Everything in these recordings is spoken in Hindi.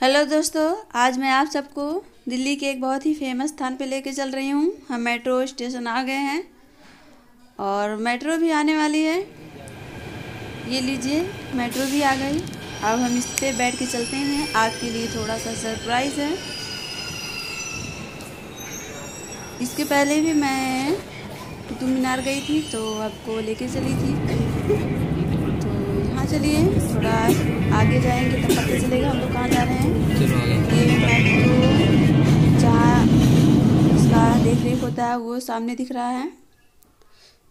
हेलो दोस्तों, आज मैं आप सबको दिल्ली के एक बहुत ही फ़ेमस स्थान पे लेके चल रही हूँ। हम मेट्रो स्टेशन आ गए हैं और मेट्रो भी आने वाली है। ये लीजिए, मेट्रो भी आ गई। अब हम इस पर बैठ के चलते हैं। आपके लिए थोड़ा सा सरप्राइज़ है। इसके पहले भी मैं कुतुब मीनार गई थी तो आपको लेके चली थी। चलिए थोड़ा आगे जाएँगे तो पता चलेगा हम लोग कहाँ जा रहे हैं। ये मेट्रो जहाँ इसका देख रेख होता है वो सामने दिख रहा है।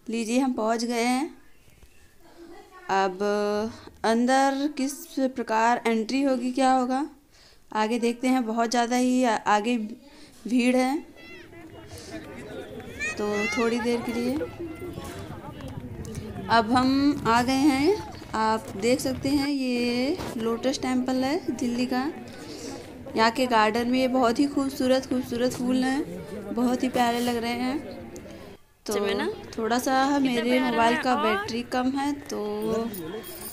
लीजिए हम पहुँच गए हैं। अब अंदर किस प्रकार एंट्री होगी क्या होगा? आगे देखते हैं बहुत ज़्यादा ही आगे भीड़ है। तो थोड़ी देर के लिए। अब हम आ गए हैं आप देख सकते हैं ये लोटस टेंपल है दिल्ली का। यहाँ के गार्डन में ये बहुत ही खूबसूरत खूबसूरत फूल हैं बहुत ही प्यारे लग रहे हैं। तो ना थोड़ा सा मेरे मोबाइल का बैटरी कम है तो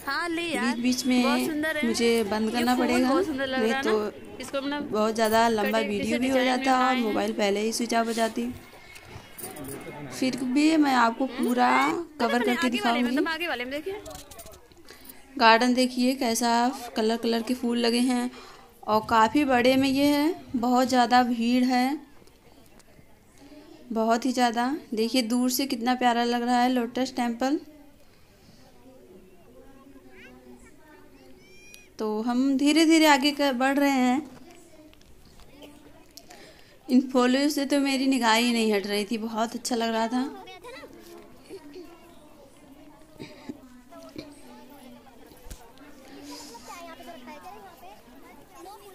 हाँ बीच बीच में मुझे बंद करना पड़ेगा नहीं तो बहुत ज़्यादा लंबा वीडियो भी हो जाता और मोबाइल पहले ही स्विच ऑफ़ हो जाती। फिर भी मैं आपको पूरा कवर करके दिखाऊँगी। गार्डन देखिए कैसा कलर कलर के फूल लगे हैं और काफ़ी बड़े में ये है, बहुत ज़्यादा भीड़ है। बहुत ही ज़्यादा। देखिए दूर से कितना प्यारा लग रहा है लोटस टेंपल तो हम धीरे धीरे आगे कर, बढ़ रहे हैं। इन फूलों से तो मेरी निगाह ही नहीं हट रही थी, बहुत अच्छा लग रहा था।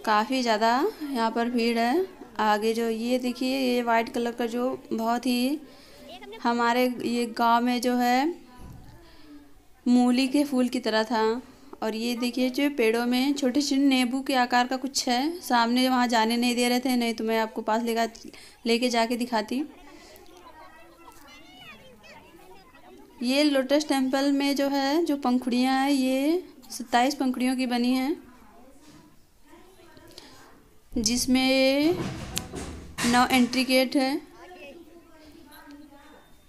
काफ़ी ज़्यादा यहाँ पर भीड़ है। आगे जो ये देखिए, ये वाइट कलर का जो बहुत ही हमारे ये गाँव में जो है, मूली के फूल की तरह था। और ये देखिए जो पेड़ों में छोटे छोटे नींबू के आकार का कुछ है। सामने वहाँ जाने नहीं दे रहे थे, नहीं तो मैं आपको पास लेगा, लेके जाके दिखाती। ये लोटस टेंपल में जो है, जो पंखुड़ियाँ हैं, ये सत्ताईस पंखुड़ियों की बनी हैं। जिसमें नौ एंट्री गेट है।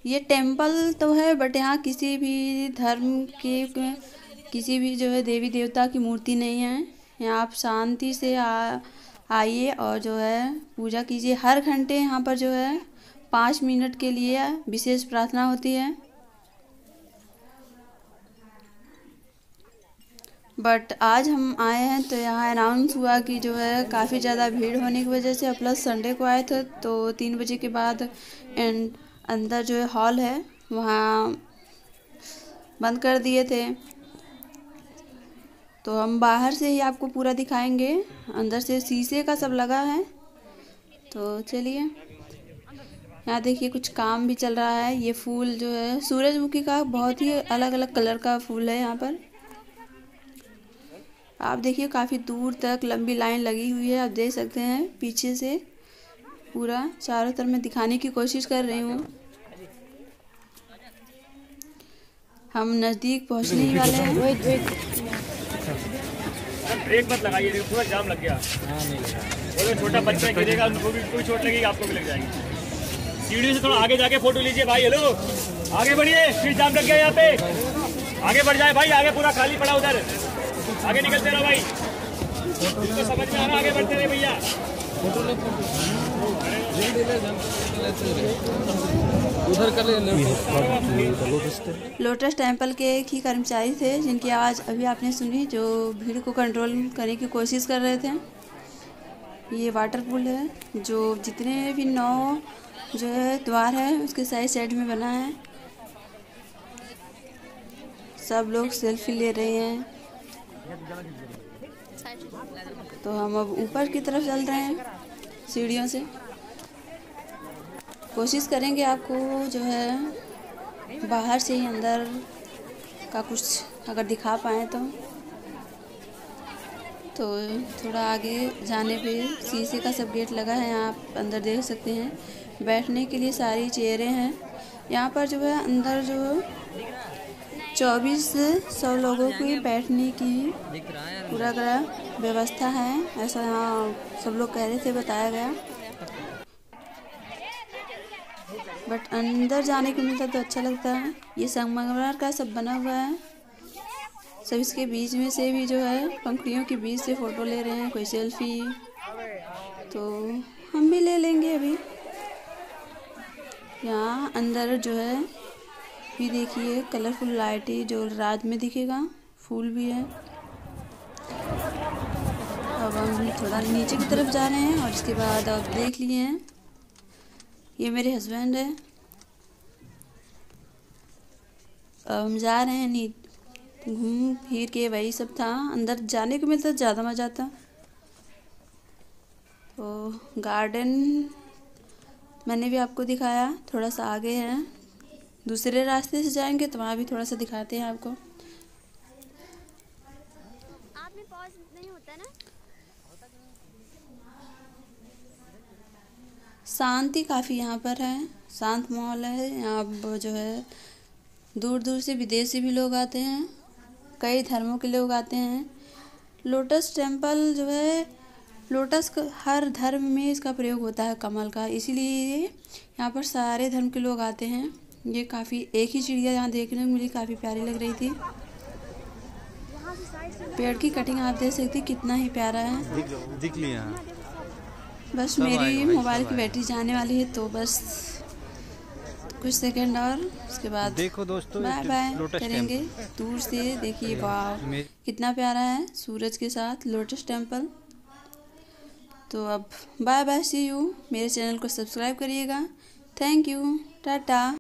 ये टेंपल तो है बट यहाँ किसी भी धर्म के, किसी भी जो है देवी देवता की मूर्ति नहीं है। यहाँ आप शांति से आइए और जो है पूजा कीजिए। हर घंटे यहाँ पर जो है पाँच मिनट के लिए विशेष प्रार्थना होती है। बट आज हम आए हैं तो यहाँ अनाउंस हुआ कि जो है काफ़ी ज़्यादा भीड़ होने की वजह से प्लस संडे को आए थे तो तीन बजे के बाद एंड अंदर जो है हॉल है, वहाँ बंद कर दिए थे। तो हम बाहर से ही आपको पूरा दिखाएँगे, अंदर से शीशे का सब लगा है। तो चलिए, यहाँ देखिए कुछ काम भी चल रहा है। ये फूल जो है सूरजमुखी का बहुत ही अलग अलग कलर का फूल है यहाँ पर। आप देखिए काफ़ी दूर तक लंबी लाइन लगी हुई है। आप देख सकते हैं पीछे से पूरा चारों तरफ़ मैं दिखाने की कोशिश कर रही हूँ। हम नज़दीक पहुँचने ही वाले हैं। ब्रेक मत लगाइए पूरा जाम लग गया। हाँ, छोटा बच्चा गिरेगा उनको भी कोई चोट लगेगी आपको भी लग जाएगी। सीढ़ी से थोड़ा आगे जाके फ़ोटो लीजिए भाई हेलो। आगे बढ़िए फिर जाम लग गया यहाँ पे। आगे बढ़ जाए भाई आगे पूरा खाली पड़ा उधर। आगे निकलते रहो भाई। तो समझ में आ रहा आगे बढ़ते रहे भैया। लोटस टेंपल के एक ही कर्मचारी थे जिनकी आवाज़ अभी आपने सुनी जो भीड़ को कंट्रोल करने की कोशिश कर रहे थे। ये वाटर पूल है जो जितने भी नौ जो है द्वार है उसके साइड साइड में बना है। सब लोग सेल्फी ले रहे हैं। तो हम अब ऊपर की तरफ़ चल रहे हैं, सीढ़ियों से। कोशिश करेंगे आपको जो है, बाहर से ही अंदर का कुछ अगर दिखा पाए तो। तो थोड़ा आगे जाने पे शीशे का सब गेट लगा है, आप अंदर देख सकते हैं। बैठने के लिए सारी चेयरें हैं। यहाँ पर जो है, अंदर जो चौबीस सौ लोगों की बैठने की पूरा पूरा व्यवस्था है ऐसा यहाँ सब लोग कह रहे थे बताया गया। बट अंदर जाने को मिलता तो अच्छा लगता है। ये संगमरमर का सब बना हुआ है। सब इसके बीच में से भी जो है पंखुड़ियों के बीच से फ़ोटो ले रहे हैं कोई सेल्फी। तो हम भी ले लेंगे अभी। यहाँ अंदर जो है भी देखिए कलरफुल लाइटें जो रात में दिखेगा, फूल भी है। अब हम थोड़ा नीचे की तरफ़ जा रहे हैं और इसके बाद आप देख लिए हैं। ये मेरे हस्बैंड है। अब हम जा रहे हैं नी, घूम फिर के, वही सब था। अंदर जाने को मिलता, ज़्यादा मज़ा आता। तो गार्डन मैंने भी आपको दिखाया, थोड़ा सा आगे है। दूसरे रास्ते से जाएँगे तो वहाँ भी थोड़ा सा दिखाते हैं आपको। आप में पॉज नहीं होता ना? शांति काफ़ी यहाँ पर है शांत माहौल है। यहाँ जो है दूर दूर से विदेशी भी लोग आते हैं कई धर्मों के लोग आते हैं। लोटस टेंपल जो है लोटस हर धर्म में इसका प्रयोग होता है कमल का। इसीलिए यहाँ पर सारे धर्म के लोग आते हैं। ये काफ़ी एक ही चिड़िया यहाँ देखने को मिली काफ़ी प्यारी लग रही थी। पेड़ की कटिंग आप देख सकते कितना ही प्यारा है। दिख दिख लिया बस मेरी मोबाइल की बैटरी जाने वाली है तो बस कुछ सेकंड और उसके बाद देखो दोस्तों बाय बाय करेंगे। दूर से देखिए वाह कितना प्यारा है सूरज के साथ लोटस टेंपल तो अब बाय बाय सी यू मेरे चैनल को सब्सक्राइब करिएगा। Thank you tata.